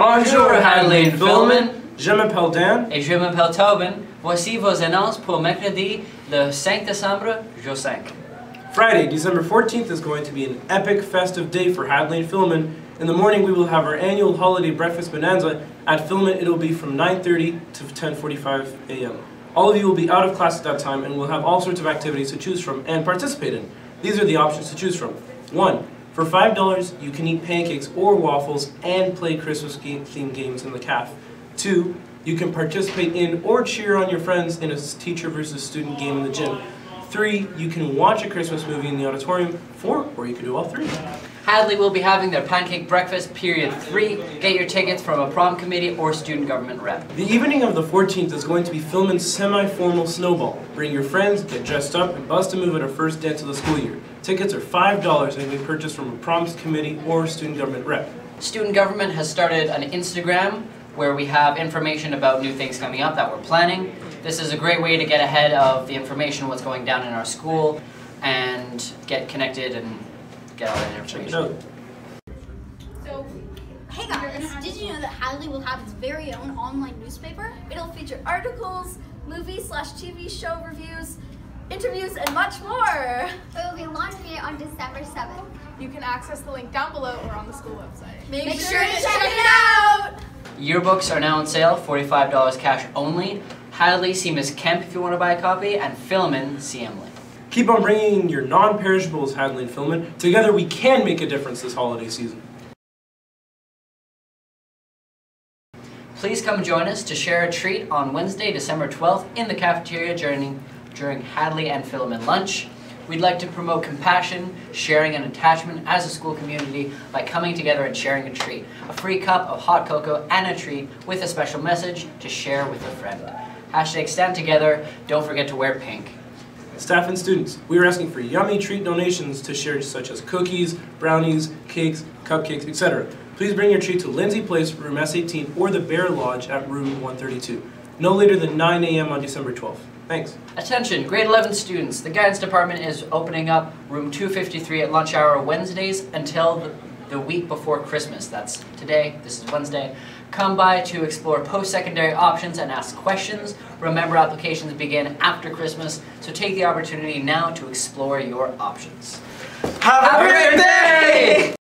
Bonjour, Hadley Philemon. Je m'appelle Dan. Et je m'appelle Tobin. Voici vos annonces pour mercredi, le 5 décembre, jour 5. Friday, December 14th is going to be an epic festive day for Hadley and Philemon. In the morning, we will have our annual holiday breakfast bonanza. At Philemon, it will be from 9.30 to 10.45 a.m. All of you will be out of class at that time and will have all sorts of activities to choose from and participate in. These are the options to choose from. One, for $5, you can eat pancakes or waffles and play Christmas themed games in the caf. Two, you can participate in or cheer on your friends in a teacher versus student game in the gym. Three, you can watch a Christmas movie in the auditorium. Four, or you can do all three. Hadley will be having their pancake breakfast period three. Get your tickets from a prom committee or student government rep. The evening of the 14th is going to be Philemon's semi-formal snowball. Bring your friends, get dressed up, and bust a move at our first dance of the school year. Tickets are $5 and can be purchased from a proms committee or student government rep. Student government has started an Instagram where we have information about new things coming up that we're planning. This is a great way to get ahead of the information, what's going down in our school, and get connected and get all that information. So, hey guys, did you know that Hadley will have its very own online newspaper? It'll feature articles, movie slash TV show reviews, interviews, and much more. It will be launching it on December 7th. You can access the link down below or on the school website. Make, Make sure, sure to to check check it it out! Yearbooks are now on sale, $45 cash only. Hadley, see Miss Kemp if you want to buy a copy, and Philemon, see Emily. Keep on bringing your non-perishables, Hadley and Philemon. Together we can make a difference this holiday season. Please come join us to share a treat on Wednesday, December 12th in the cafeteria during, during Hadley and Philemon lunch. We'd like to promote compassion, sharing, and attachment as a school community by coming together and sharing a treat. A free cup of hot cocoa and a treat with a special message to share with a friend. Hashtag stand together, don't forget to wear pink. Staff and students, we are asking for yummy treat donations to share such as cookies, brownies, cakes, cupcakes, etc. Please bring your treat to Lindsay Place, room S18, or the Bear Lodge at room 132. No later than 9 a.m. on December 12th. Thanks. Attention, grade 11 students. The guidance department is opening up room 253 at lunch hour Wednesdays until the, the week before Christmas. That's today, this is Wednesday. Come by to explore post-secondary options and ask questions. Remember, applications begin after Christmas, so take the opportunity now to explore your options. Have a great day!